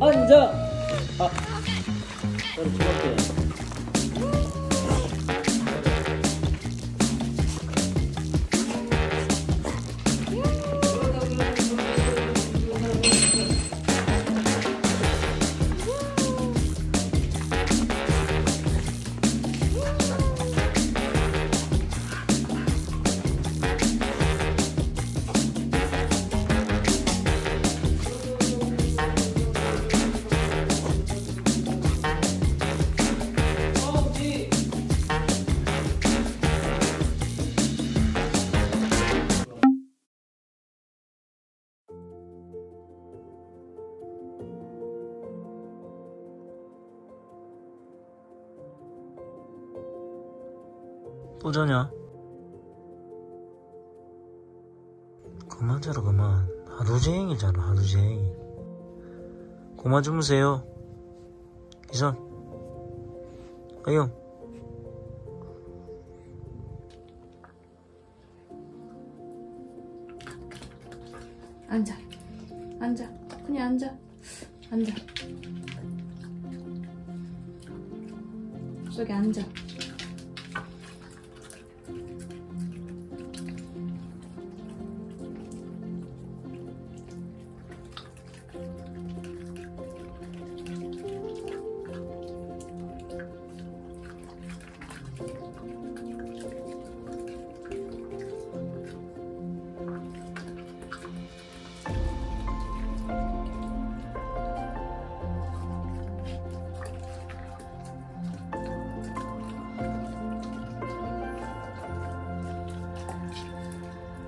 앉아. 아, 저를 죽었대. 또 자냐? 그만 자라 그만 하루 종일 자라 하루 종일 그만 주무세요 기선 아영 앉아. 앉아. 그냥 앉아. 앉아. 저기 앉아.